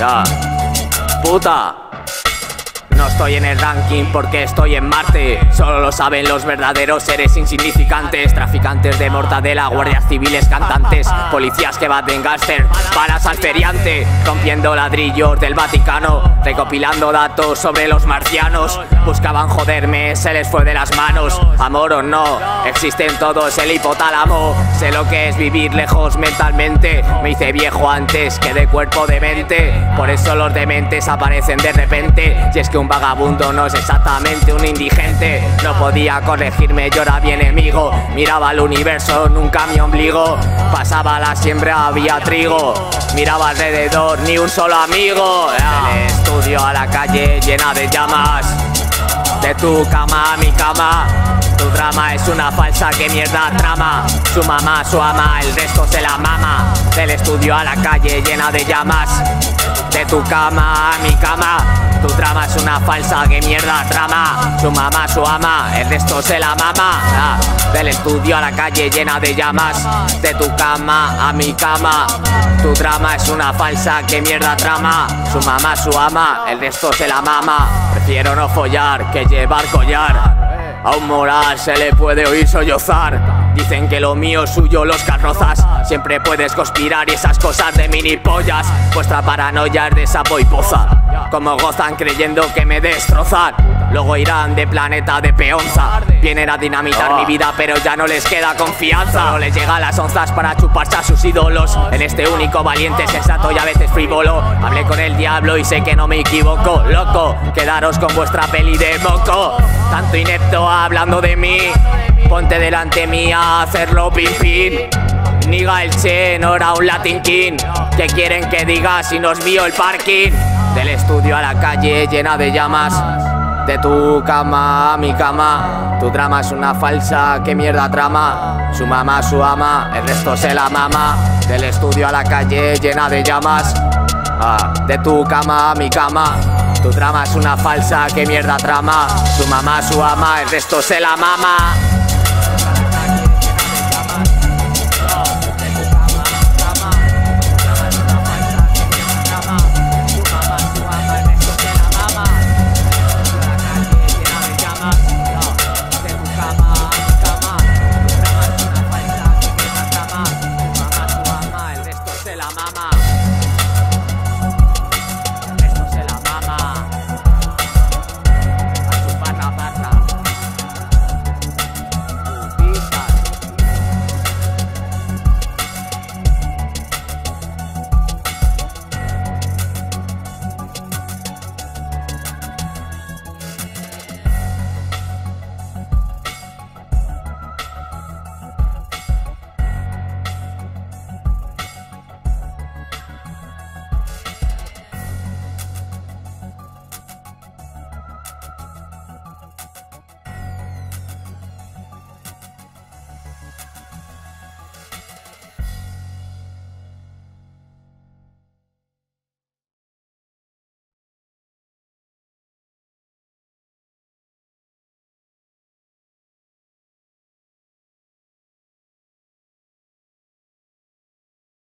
呀不大。No estoy en el ranking porque estoy en Marte. Solo lo saben los verdaderos seres insignificantes. Traficantes de mortadela, guardias civiles, cantantes, policías que baten gáster, balas al feriante, rompiendo ladrillos del Vaticano, recopilando datos sobre los marcianos. Buscaban joderme, se les fue de las manos. Amor o no, existen todos el hipotálamo. Sé lo que es vivir lejos mentalmente. Me hice viejo antes que de cuerpo de mente. Por eso los dementes aparecen de repente. Y es que un vagabundo no es exactamente un indigente. No podía corregirme, yo era mi enemigo. Miraba al universo, nunca mi ombligo. Pasaba la siembra, había trigo. Miraba alrededor, ni un solo amigo. El estudio a la calle llena de llamas. De tu cama a mi cama. Tu drama es una falsa que mierda trama. Su mamá, su ama, el resto se la mama. Del estudio a la calle llena de llamas. De tu cama a mi cama. Tu trama es una falsa que mierda trama. Su mamá, su ama, el resto se la mama. Ah, del estudio a la calle llena de llamas. De tu cama a mi cama. Tu drama es una falsa que mierda trama. Su mamá, su ama, el resto se la mama. Prefiero no follar que llevar collar. A un moral se le puede oír sollozar. Dicen que lo mío es suyo los carrozas. Siempre puedes conspirar y esas cosas de mini pollas. Vuestra paranoia es de sapo y poza. Como gozan creyendo que me destrozan. Luego irán de planeta de peonza. Vienen a dinamitar mi vida, pero ya no les queda confianza. No les llegan las onzas para chuparse a sus ídolos. En este único valiente, sensato y a veces frívolo. Hablé con el diablo y sé que no me equivoco. Loco, quedaros con vuestra peli de moco. Tanto inepto hablando de mí. Ponte delante mía a hacerlo pin pin. Niga el Che, no era un Latin King. ¿Qué quieren que diga si nos vio el parking? Del estudio a la calle llena de llamas. De tu cama a mi cama. Tu drama es una falsa, qué mierda trama. Su mamá, su ama, el resto se la mama. Del estudio a la calle llena de llamas. Ah, de tu cama a mi cama. Tu drama es una falsa, qué mierda trama. Su mamá, su ama, el resto se la mama.